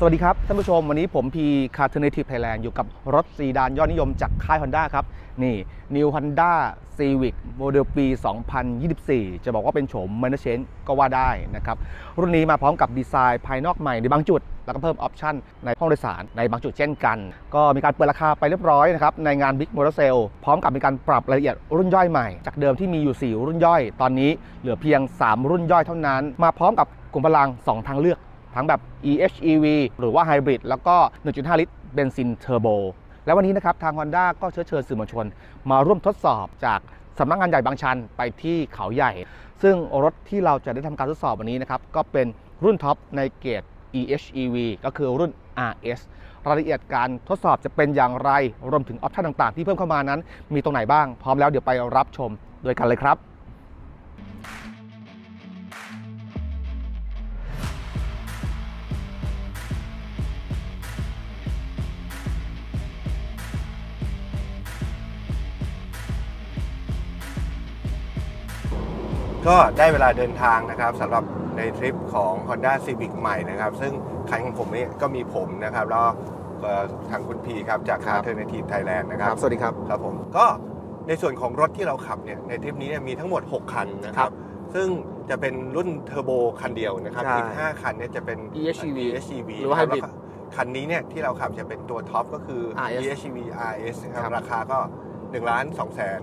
สวัสดีครับ ท่านผู้ชมวันนี้ผมพี Carternative Thailand อยู่กับรถซีดานยอดนิยมจากค่าย Honda ครับ นี่ New Honda Civic model ปี 2024 จะบอกว่าเป็นโฉม Minor Change ก็ว่าได้นะครับ รุ่นนี้มาพร้อมกับดีไซน์ภายนอกใหม่ในบางจุด แล้วก็เพิ่ม option ในห้องโดยสารในบางจุดเช่นกัน ก็มีการเปิดราคาไปเรียบร้อยนะครับ ในงาน Big Motor Sale พร้อมกับมีการปรับรายละเอียดรุ่นย่อยใหม่ จากเดิมที่มีอยู่ 4 รุ่นย่อย ตอนนี้เหลือเพียง 3 รุ่นย่อยเท่านั้น มาพร้อมกับกลุ่มพลัง 2 ทางเลือก ทั้งแบบ EHEV หรือว่า Hybrid แล้วก็ 1.5 ลิตรเบนซินเทอร์โบ แล้ววันนี้นะครับทาง Honda ก็เชื้อเชิญสื่อมวลชน มาร่วมทดสอบจากสำนักงานใหญ่บางชันไปที่เขาใหญ่ ซึ่งรถที่เราจะได้ทำการทดสอบวันนี้นะครับก็เป็นรุ่น top ในเกรด EHEV ก็คือรุ่น RS รายละเอียดการทดสอบจะเป็นอย่างไร รวมถึง option ต่างๆ ที่เพิ่มเข้ามานั้น มีตรงไหนบ้าง พร้อมแล้วเดี๋ยวไปรับชมโดยกันเลยครับ ก็ได้เวลาเดินทางนะครับสำหรับในทริปของ Honda Civic ใหม่นะครับ ซึ่งคันของผมนี่ก็มีผมนะครับ แล้วก็ทางคุณพีครับ จากครับ Carternative Thailand นะครับสวัสดีครับ ครับผมก็ในส่วนของรถที่เราขับเนี่ยในทริปนี้เนี่ยมีทั้งหมด 6 คันนะคครัรับบซึ่งจะเป็นรุ่นเทอร์โบคันเดียวนะครับใช่อีก5คันเนี่ยจะเป็น e:HEV e:HEV หรือว่านะคบ Hybrid แล้วก็คันนี้เนี่ยที่เราขับจะเป็นตัว top ก็คือ RS e:HEV RS นะครับครับ ราคาก็1ล้าน2แสน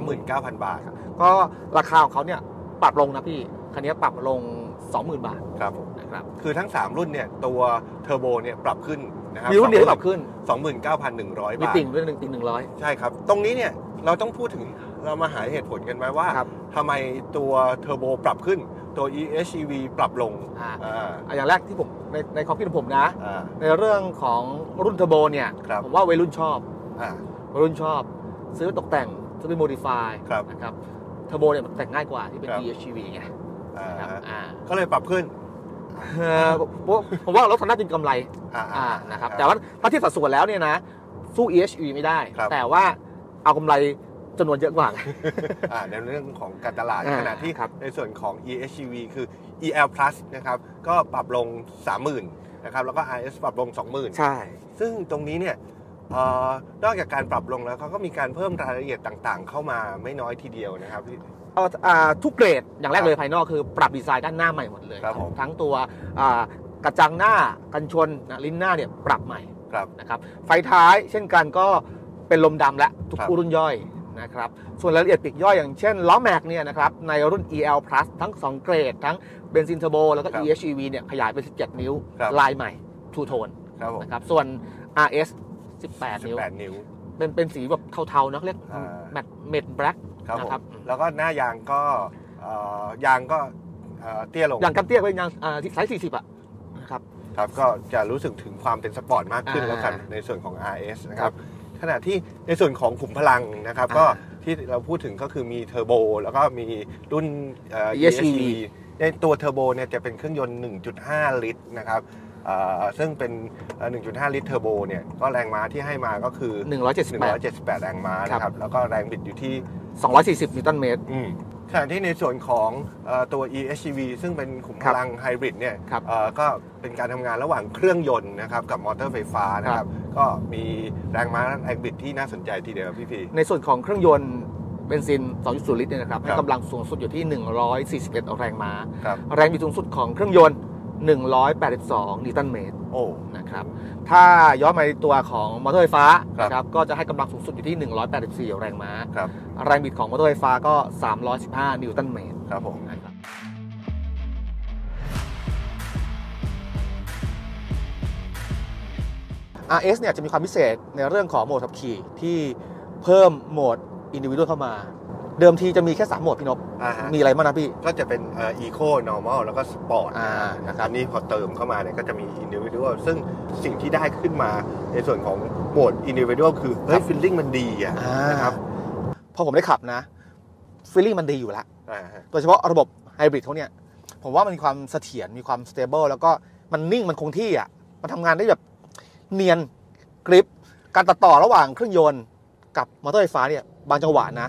39,000 บาท ก็ราคาของเขาเนี่ย ปรับลงนะพี่ คันนี้ปรับลง 20,000 บาทครับผมนะครับคือทั้ง 3 รุ่นเนี่ยตัวเทอร์โบเนี่ยปรับขึ้นนะครับมีรุ่นเดียวที่ปรับขึ้น 29,100มีบาทติ่งด้วยหนึ่งติ่งหนึ่งร้อยใช่ครับ ตรงนี้เนี่ยเราต้องพูดถึงเรามาหาเหตุผลกันไหมว่าครับทำไมตัวเทอร์โบปรับขึ้นตัว e:HEV ปรับลงอ่าอ่าอะอย่างแรกที่ผมในในความคิดของผมนะอ่าในเรื่องของรุ่นเทอร์โบเนี่ยครับผมว่าวัยรุ่นชอบอ่าวัยรุ่นชอบ ซื้อตกแต่งซื้อเป็น modify ครับนะครับเทอร์โบเนี่ยมันแต่งง่ายกว่าที่เป็นครับ EHEV ไงอ่านะครับอ่าก็เลยปรับขึ้นเอ่อผมผมว่ารถคันน่าจะเป็นกำไรอ่าอ่านะครับแต่ว่าถ้าเทียบสัดส่วนแล้วเนี่ยนะสู้ EHEV ไม่ได้ครับแต่ว่าเอากำไรจำนวนเยอะกว่าอ่าในเรื่องของการตลาดอ่าขณะที่ครับในส่วนของ EHEV คือ EL Plus นะครับก็ปรับลง 30,000นะครับแล้วก็ RS ปรับลง 20,000 ใช่ ซึ่งตรงนี้เนี่ยเอ่อ นอกจากการปรับลงแล้วเขาก็มีการเพิ่มรายละเอียดต่างๆ เข้ามาไม่น้อยทีเดียวนะครับพี่เอาอ่าทุกเกรดอย่างแรคกรับเลยภายนอกคือปรับดีไซน์ด้านหน้าใหม่หมดเลยครับผมทั้งตัวอ่ากระจังหน้ากันชนนะลิ้นหน้าเนี่ยปรับใหม่ครับนะครับไฟท้ายเช่นกันก็เป็นรมดำและทุกครับคู่รุ่นย่อยนะครับส่วนรายละเอียดปลีกย่อยอย่างเช่นล้อแม็กเนี่ยนะครับในรุ่น EL Plus ทั้ง 2 เกรด ทั้งเบนซินเทอร์โบแล้วก็ครับ EHEV เนี่ยขยายเป็น 17 นิ้วครับลายใหม่ two-tone ครับผมนะครับส่วน RS 18 นิ้ว 18 นิ้ว เป็นเป็นสีแบบเทาๆนะเรียกอ่า matte matte black ครับผมนะครับ แล้วก็หน้ายางก็เอ่อยางก็เอ่อเตี้ยลงอย่างกันเตี้ยเป็นยางอ่าไซส์40 อะนะครับ ครับก็จะรู้สึกถึงความเป็นสปอร์ตมากขึ้นอ่าแล้วกันในส่วนของ RS นะครับครับขณะที่ในส่วนของขุมพลังนะครับ อ่าก็ที่เราพูดถึงก็คือมีเทอร์โบแล้วก็มีรุ่นเอ่อ EHEV ในตัวเทอร์โบเนี่ยจะเป็นเครื่องยนต์ 1.5 ลิตรนะครับเอ่อ ซึ่งเป็นเอ่อ1.5 ลิตรเทอร์โบเนี่ยก็แรงม้าที่ให้มาก็คือ 178 178 แรงม้านะครับแล้วก็แรงบิดอยู่ที่ 240 นิวตันเมตรอืมขณะที่ในส่วนของเอ่อตัว EHEV ซึ่งเป็นขุมพลังไฮบริดเนี่ยครับเอ่อก็เป็นการทำงานระหว่างเครื่องยนต์นะครับกับมอเตอร์ไฟฟ้านะครับ ก็มีแรงม้าแรงบิดที่น่าสนใจทีเดียวพี่พีในส่วนของเครื่องยนต์เบนซิน 2.0 ลิตรเนี่ยนะครับครัให้กำลังสูงสุดอยู่ที่ 141 แรงม้าครับแรงบิดสูงสุดของเครื่องยนต์ 182 นิวตันเมตรโอ้ นะครับ ถ้าย้อนมาในตัวของมอเตอร์ไฟฟ้าครับ นะครับ ก็จะให้กำลังสูงสุดอยู่ที่ 184 แรงม้า ครับ แรงบิดของมอเตอร์ไฟฟ้าก็ 315 นิวตันเมตรครับผม นะครับ RS เนี่ยจะมีความพิเศษในเรื่องของโหมดขับขี่ที่เพิ่มโหมดอินดิวิ a l เข้ามา เดิมทีจะมีแค่ 3 โหมดพี่นกอ่าฮะมีอะไรบ้างนะพี่ ก็จะเป็นเอ่อ eco normal แล้วก็สปอร์ตอ่านะครับอันนี้พอเติมเข้ามาเนี่ยก็จะมี individual ซึ่งสิ่งที่ได้ขึ้นมาในส่วนของโหมด individual คือเฮ้ครับ feeling มันดีอะอ่า นะครับพอผมได้ขับนะ feeling มันดีอยู่แล้วอ่าฮะโดยเฉพาะระบบไฮบริดเขาเนี่ย ผมว่ามันมีความเสถียรมีความ stable แล้วก็มันนิ่งมันคงที่อะมันทำงานได้แบบเนียนกริบ การตัดต่อระหว่างเครื่องยนต์กับมอเตอร์ไฟฟ้าเนี่ย บางจังหวะนะ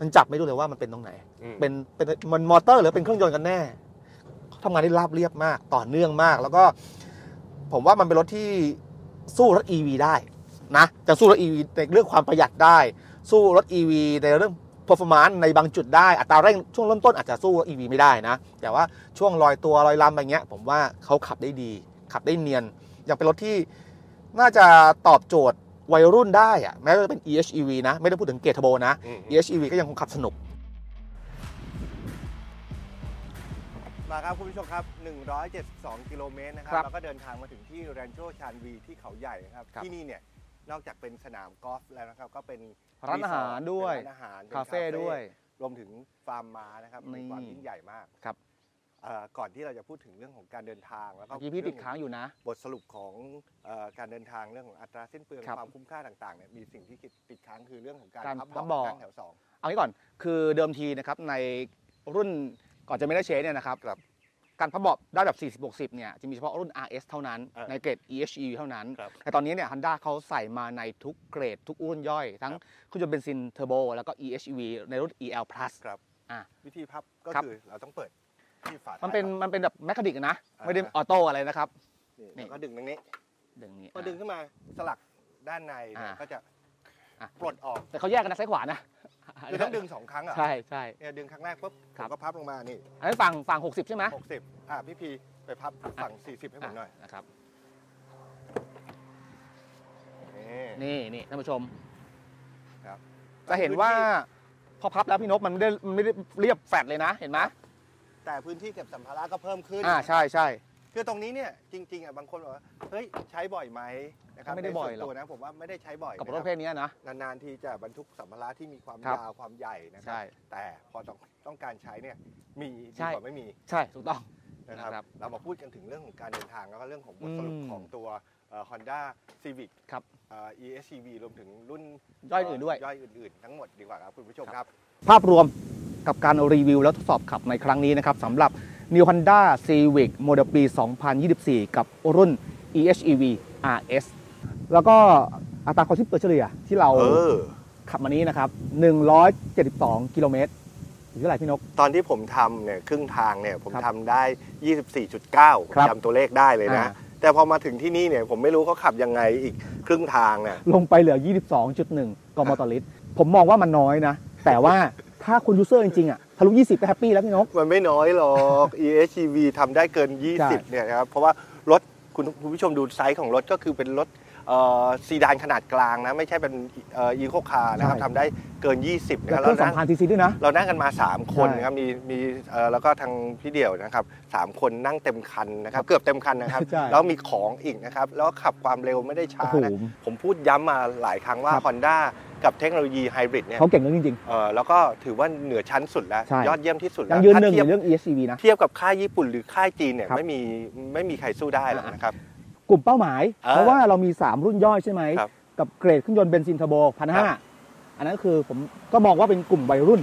มันจับไม่รู้เลยว่ามันเป็นตรงไหน อืม เป็นเป็นมันมอเตอร์หรือเป็นเครื่องยนต์กันแน่เขาทำงานได้ราบเรียบมากต่อเนื่องมาก แล้วก็ ผมว่ามันเป็นรถที่สู้รถ EV ได้นะจะสู้รถ EV ในเรื่องความประหยัดได้ สู้รถ EV ในเรื่อง performance ในบางจุดได้อัตราเร่งช่วงเริ่มต้นอาจจะสู้รถ EV ไม่ได้นะ แต่ว่าช่วงลอยตัวลอยลำอะไรเงี้ย ผมว่าเขาขับได้ดี ขับได้เนียน ยังเป็นรถที่น่าจะตอบโจทย์ วัยรุ่นได้อะแม้ว่าจะเป็น EHEV นะ ไม่ได้พูดถึงเกรดเทอร์โบนะอืม EHEV ก็ยังคงขับสนุก มาครับคุณผู้ชมครับ 172 กิโลเมตรนะครับครับแล้วก็เดินทางมาถึงที่แรนโชชานวีที่เขาใหญ่นะครับ ครับที่นี่เนี่ยนอกจากเป็นสนามกอล์ฟแล้วนะครับ ก็เป็นร้านอาหารด้วย เป็นร้านอาหารป็นคาเฟ่ด้วย รวมถึงฟาร์มม้านะครับนี่มีความยิ่งใหญ่มาก ครับเอ่อ ก่อนที่เราจะพูดถึงเรื่องของการเดินทางแล้วก็เมื่อกี้พี่ติดค้างอยู่นะ บทสรุปของเออการเดินทางเรื่องของอัตราสิ้นเปลืองครับความคุ้มค่าต่างๆเนี่ยมีสิ่งที่ติดค้างคือเรื่องของการการพับพับเบาะเบาะนั่งแถวสองเอางี้ก่อนคือเดิมทีนะครับในรุ่นก่อนจะ minor change เนี่ยนะครับครับการพับเบาะได้แบบ 40 60 เนี่ย จะมีเฉพาะรุ่น RS เท่านั้นเออในเกรด EHE เท่านั้นครับแต่ตอนนี้เนี่ย Honda เขาใส่มาในทุกเกรดทุกรุ่นย่อย ทั้งครับเครื่องยนต์เบนซินเทอร์โบ แล้วก็ EHEV ในรุ่น EL Plus ครับอะวิธีพับก็ครับคือเราต้องเปิด ที่ฝามัมันเป็นมันเป็นแบบแมคานิกนะอ่าไม่ได้ออโต้อะไรนะครับ นี่นี่ แล้วก็ดึงตรงนี้ดึงนี้ พอดึงขึ้นมาสลักด้านในเนี่ยอ่าก็จะอะ ปลดออกแต่เขาแยกกันนะซ้ายขวานะคือต้องดึงสองครั้งเหรอะใช่ใช่ เนี่ยดึงครั้งแรกปุ๊บผครัมบ ก็พับลงมานี่อันนี้ฝั่งฝั่ง60 ใช่ไหมหกสิบอะพี่พีไปพับฝั่งสี่สิบให้ผมหน่อยะนะครับ นี่นี่นี่ท่านผู้ชม ครับจะเห็นว่าพอพับแล้วพี่นกมันไม่ได้มันไม่ได้เรียบแฟดเลยนะ เห็นไหม แต่พื้นที่เก็บสัมภาระก็เพิ่มขึ้น อ่าใช่ใช่ คือตรงนี้เนี่ยจริงๆอะบางคนบอกว่าเฮ้ยใช้บ่อยไหมนะครับไม่ได้บ่อยหรอก ในส่วนตัวนะผมว่าไม่ได้ใช้บ่อยกับรถนะประเภทเนี้ยนะนานๆทีจะบรรทุกสัมภาระที่มีความครับ ยาวความใหญ่นะครัใช่แต่พอต้องต้องการใช้เนี่ยมีดีใช่ กว่าไม่มีใช่ถูกต้อง นะครับนะครับเรามาพูดกันถึงเรื่องของการเดินทางแล้วก็เรื่องของบทสรุปอืมของตัวเอ่อ Honda Civic ครับ เอ่อ ESCV รวมถึงรุ่นย่อยอื่นด้วย ย่อยอื่นๆ ทั้งหมดดีกว่าครับคุณผู้ชมครับ ภาพรวม กับการรีวิวแล้วทดสอบขับในครั้งนี้นะครับสำหรับ New Honda Civic โมเดลปี 2024 กับรุ่น EHEV RS แล้วก็อัตราความสิ้นเปลืองเฉลี่ยที่เราเออขับมานี้นะครับ 172 กิโลเมตรหรือเท่าไหร่พี่นก ตอนที่ผมทำเนี่ยครึ่งทางเนี่ยผมครับทำได้ 24.9ครับจำตัวเลขได้เลยนะอ่าแต่พอมาถึงที่นี่เนี่ยผมไม่รู้เขาขับยังไงอีกครึ่งทางเนี่ยลงไปเหลือ 22.1 กมต่อลิตร ผมมองว่ามันน้อยนะ แต่ว่า ถ้าคุณ user จริงๆอะทะลุ 20 ก็ happy แล้วพี่นก มันไม่น้อยหรอก EHEV ทำได้เกินใช่20 เนี่ยนะครับ เพราะว่ารถคุณคุณผู้ชมดูไซส์ของรถก็คือเป็นรถเอ่อ ซีดานขนาดกลางนะ ไม่ใช่เป็น eco car นะครับทำได้เกิน 20นะแล้ควรับเครื่องเรานั่ง2,000ซีซีด้วยนะ เรานั่งกันมา 3 คนใช่นะครับ มีมีเอ่อแล้วก็ทางพี่เดี่ยวนะครับสามคนนั่งเต็มคันนะครับ เกือบเต็มคันนะครับใช่แล้วมีของอีกนะครับ แล้วขับความเร็วไม่ได้ช้าโอ้โหนะผมพูดย้ำมาหลายครั้งว่าครับ Honda กับเทคโนโลยีไฮบริดเนี่ยเขาเก่งเรื่องจริงเอ่อแล้วก็ถือว่าเหนือชั้นสุดแล้วใช่ยอดเยี่ยมที่สุดๆแล้วยังยืนหนึ่งถ้าเทียบในเรื่อง EHEV นะเทียบกับค่ายญี่ปุ่นหรือค่ายจีนเนี่ยครับไม่มีไม่มีใครสู้ได้หรอกอ่านะครับ กลุ่มเป้าหมายเออเพราะว่าเรามี 3 รุ่นย่อยใช่ไหมครับกับเกรดเครื่องยนต์เบนซินเทอร์โบพันห้าครับอันนั้นคือผมก็มองว่าเป็นกลุ่มวัยรุ่น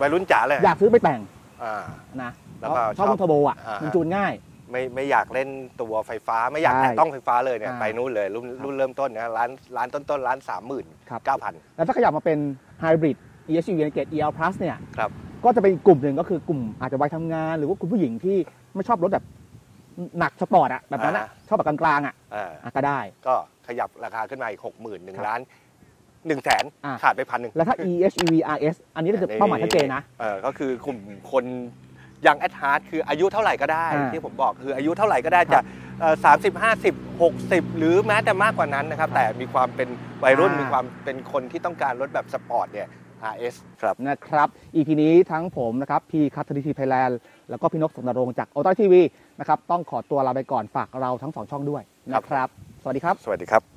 วัยรุ่นจ๋าเลย อยากซื้อไปแต่งอ่านะแล้วก็ชอบชอบรุ่นเทอร์โบอะอ่ามันมันจูนง่ายไม่ไม่อยากเล่นตัวไฟฟ้าไม่อยากใช่แตะต้องไฟฟ้าเลยเนี่ยอ่าไปนู่นเลยรุ่นรุ่นเริ่มต้นนะล้านล้านต้นๆร้านสามหมื่นครับเก้าพันแล้วถ้าขยับมาเป็นไฮบริด EHEV ในเกรด EL Plus เนี่ยครับก็จะเป็นอีกกลุ่มหนึ่งก็คือกลุ่มอาจจะวัยทำงาน หรือว่าคุณผู้หญิงที่ไม่ชอบรถแบบ หนักสปอร์ตอะแบบนั้นอะชอบแบบกลางๆอะอ่าอะก็ได้ ก็ขยับราคาขึ้นมาอีกหกหมื่นหนึ่งครับล้านหนึ่งแสนอ่าขาดไปพันหนึ่ง แล้วถ้า EHEV RS อันนี้ก็คือเป้าหมายชัดเจนนะ เออก็คือกลุ่มคนยังแอดฮาร์ดคืออายุเท่าไหร่ก็ได้ อ่าที่ผมบอกคืออายุเท่าไหร่ก็ได้ครัจะบสามสิบห้าสิบหกสิบหรือแม้แต่มากกว่านั้นนะครับ แต่มีความเป็นวัยรุ่นอ่ามี มีความเป็นคนที่ต้องการรถแบบสปอร์ตเนี่ย RS ครับ นะครับ EP นี้ทั้งผมนะครับ พีคัตเทอร์ทีไทยแลนด์แล้วก็พี่นกสมนรงค์จากโอต t ทีวี นะครับ ต้องขอตัวลาไปก่อนฝากเราทั้งสองช่องด้วยนะครับ สวัสดีครับ สวัสดีครับ